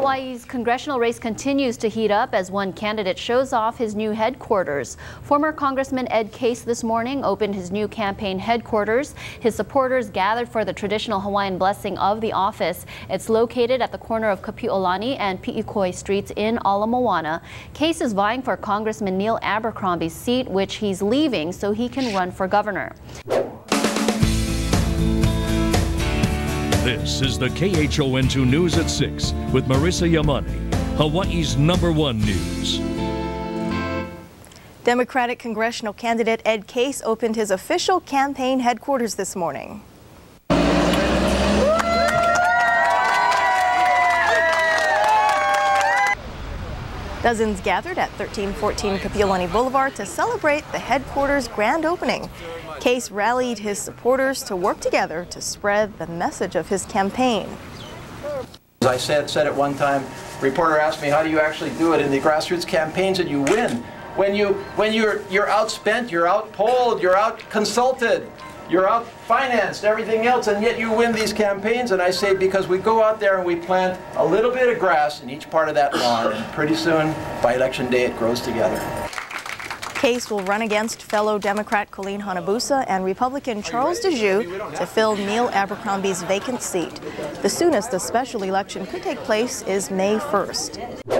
Hawaii's congressional race continues to heat up as one candidate shows off his new headquarters. Former Congressman Ed Case this morning opened his new campaign headquarters. His supporters gathered for the traditional Hawaiian blessing of the office. It's located at the corner of Kapi'olani and Pi'ikoi streets in Ala Moana. Case is vying for Congressman Neil Abercrombie's seat, which he's leaving so he can run for governor. This is the KHON2 News at 6 with Marisa Yamane, Hawaii's number one news. Democratic congressional candidate Ed Case opened his official campaign headquarters this morning. Dozens gathered at 1314 Kapi'olani Boulevard to celebrate the headquarters grand opening. Case rallied his supporters to work together to spread the message of his campaign. As I said, said at one time, reporter asked me, how do you actually do it in the grassroots campaigns and you win? When, you, when you're, you're outspent, you're outpolled, you're out consulted, you're out financed, everything else, and yet you win these campaigns. And I say because we go out there and we plant a little bit of grass in each part of that lawn, and pretty soon, by election day, it grows together. Case will run against fellow Democrat Colleen Hanabusa and Republican Charles Djou to fill Neil Abercrombie's vacant seat. The soonest the special election could take place is May 1st.